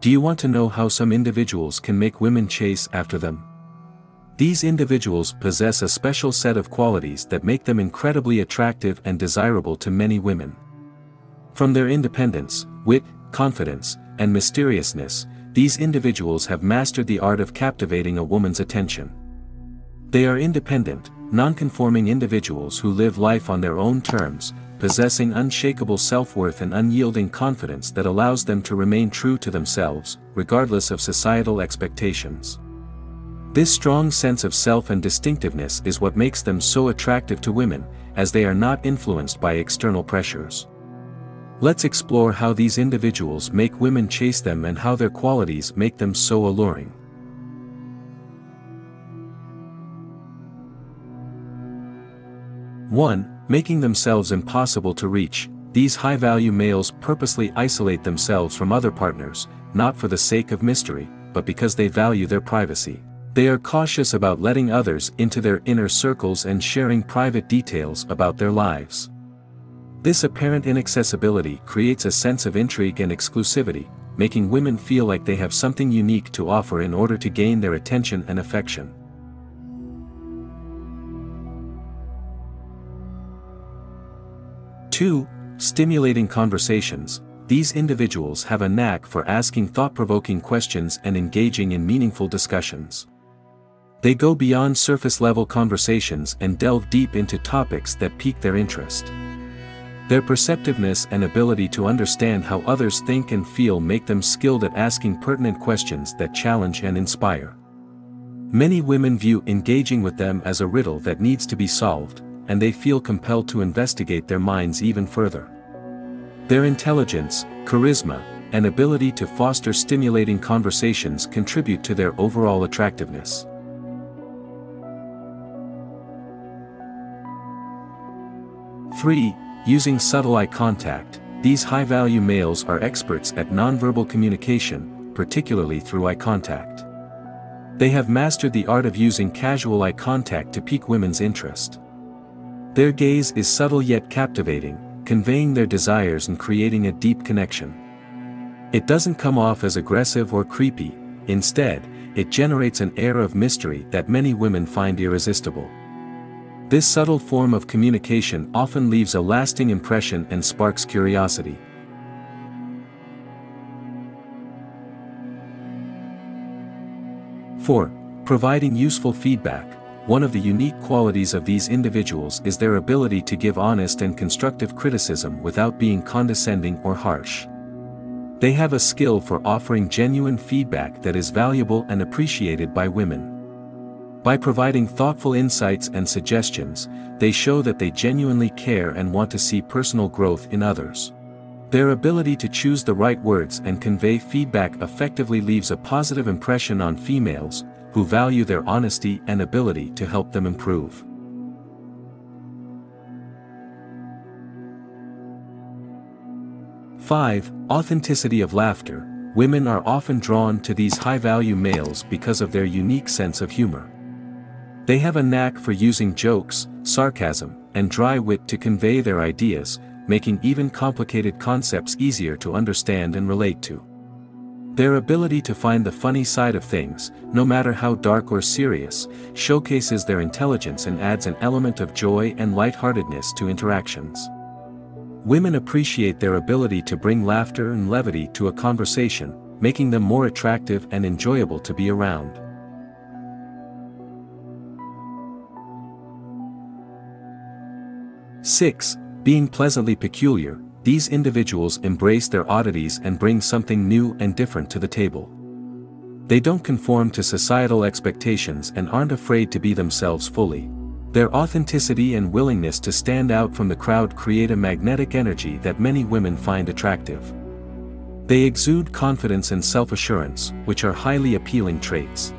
Do you want to know how some individuals can make women chase after them? These individuals possess a special set of qualities that make them incredibly attractive and desirable to many women. From their independence, wit, confidence, and mysteriousness, these individuals have mastered the art of captivating a woman's attention. They are independent, non-conforming individuals who live life on their own terms, possessing unshakable self-worth and unyielding confidence that allows them to remain true to themselves, regardless of societal expectations. This strong sense of self and distinctiveness is what makes them so attractive to women, as they are not influenced by external pressures. Let's explore how these individuals make women chase them and how their qualities make them so alluring. One, making themselves impossible to reach, these high-value males purposely isolate themselves from other partners, not for the sake of mystery, but because they value their privacy. They are cautious about letting others into their inner circles and sharing private details about their lives. This apparent inaccessibility creates a sense of intrigue and exclusivity, making women feel like they have something unique to offer in order to gain their attention and affection. Two, stimulating conversations, these individuals have a knack for asking thought-provoking questions and engaging in meaningful discussions. They go beyond surface-level conversations and delve deep into topics that pique their interest. Their perceptiveness and ability to understand how others think and feel make them skilled at asking pertinent questions that challenge and inspire. Many women view engaging with them as a riddle that needs to be solved, and they feel compelled to investigate their minds even further. Their intelligence, charisma, and ability to foster stimulating conversations contribute to their overall attractiveness. 3. Using subtle eye contact, these high-value males are experts at nonverbal communication, particularly through eye contact. They have mastered the art of using casual eye contact to pique women's interest. Their gaze is subtle yet captivating, conveying their desires and creating a deep connection. It doesn't come off as aggressive or creepy, instead, it generates an air of mystery that many women find irresistible. This subtle form of communication often leaves a lasting impression and sparks curiosity. Four, providing useful feedback. One of the unique qualities of these individuals is their ability to give honest and constructive criticism without being condescending or harsh. They have a skill for offering genuine feedback that is valuable and appreciated by women. By providing thoughtful insights and suggestions, they show that they genuinely care and want to see personal growth in others. Their ability to choose the right words and convey feedback effectively leaves a positive impression on females, who value their honesty and ability to help them improve. Five, authenticity of laughter. Women are often drawn to these high-value males because of their unique sense of humor. They have a knack for using jokes, sarcasm, and dry wit to convey their ideas, making even complicated concepts easier to understand and relate to. Their ability to find the funny side of things, no matter how dark or serious, showcases their intelligence and adds an element of joy and lightheartedness to interactions. Women appreciate their ability to bring laughter and levity to a conversation, making them more attractive and enjoyable to be around. 6. Being pleasantly peculiar, these individuals embrace their oddities and bring something new and different to the table. They don't conform to societal expectations and aren't afraid to be themselves fully. Their authenticity and willingness to stand out from the crowd create a magnetic energy that many women find attractive. They exude confidence and self-assurance, which are highly appealing traits.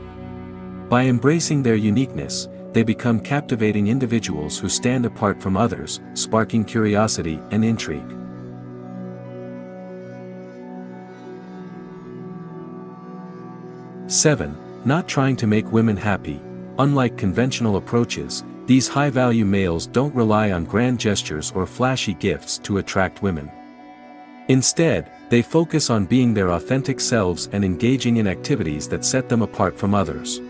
By embracing their uniqueness, they become captivating individuals who stand apart from others, sparking curiosity and intrigue. Seven, not trying to make women happy, unlike conventional approaches, these high-value males don't rely on grand gestures or flashy gifts to attract women. Instead, they focus on being their authentic selves and engaging in activities that set them apart from others.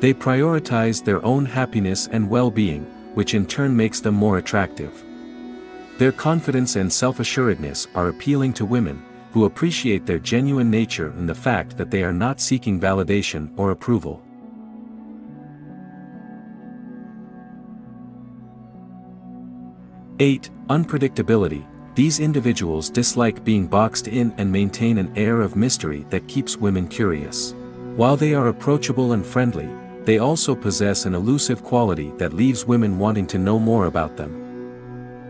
They prioritize their own happiness and well-being, which in turn makes them more attractive. Their confidence and self-assuredness are appealing to women, who appreciate their genuine nature and the fact that they are not seeking validation or approval. Eight, unpredictability. These individuals dislike being boxed in and maintain an air of mystery that keeps women curious. While they are approachable and friendly, they also possess an elusive quality that leaves women wanting to know more about them.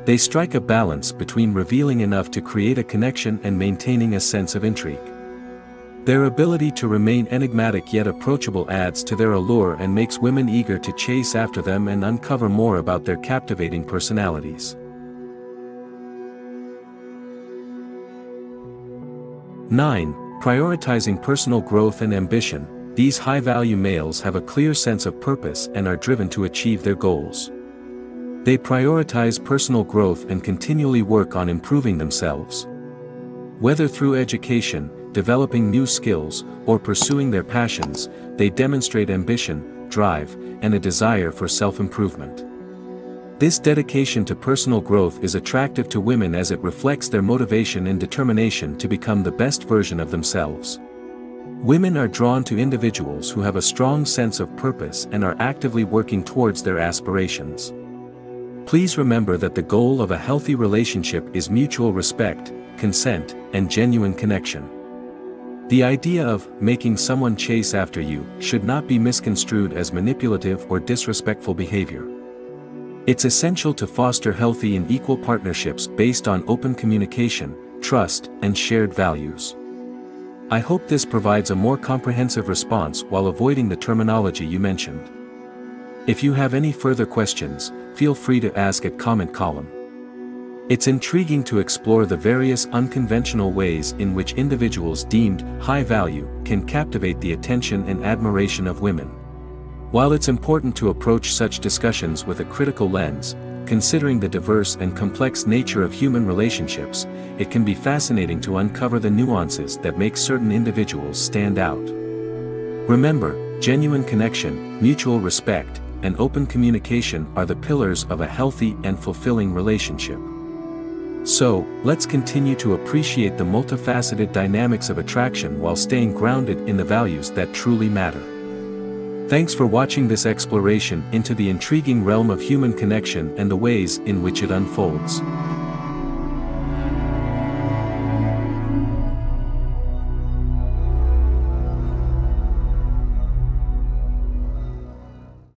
They strike a balance between revealing enough to create a connection and maintaining a sense of intrigue. Their ability to remain enigmatic yet approachable adds to their allure and makes women eager to chase after them and uncover more about their captivating personalities. 9. Prioritizing personal growth and ambition, these high-value males have a clear sense of purpose and are driven to achieve their goals. They prioritize personal growth and continually work on improving themselves. Whether through education, developing new skills, or pursuing their passions, they demonstrate ambition, drive, and a desire for self-improvement. This dedication to personal growth is attractive to women as it reflects their motivation and determination to become the best version of themselves. Women are drawn to individuals who have a strong sense of purpose and are actively working towards their aspirations. Please remember that the goal of a healthy relationship is mutual respect, consent, and genuine connection. The idea of making someone chase after you should not be misconstrued as manipulative or disrespectful behavior. It's essential to foster healthy and equal partnerships based on open communication, trust, and shared values. I hope this provides a more comprehensive response while avoiding the terminology you mentioned. If you have any further questions, feel free to ask at comment column. It's intriguing to explore the various unconventional ways in which individuals deemed high value can captivate the attention and admiration of women. While it's important to approach such discussions with a critical lens, considering the diverse and complex nature of human relationships, it can be fascinating to uncover the nuances that make certain individuals stand out. Remember, genuine connection, mutual respect, and open communication are the pillars of a healthy and fulfilling relationship. So, let's continue to appreciate the multifaceted dynamics of attraction while staying grounded in the values that truly matter. Thanks for watching this exploration into the intriguing realm of human connection and the ways in which it unfolds.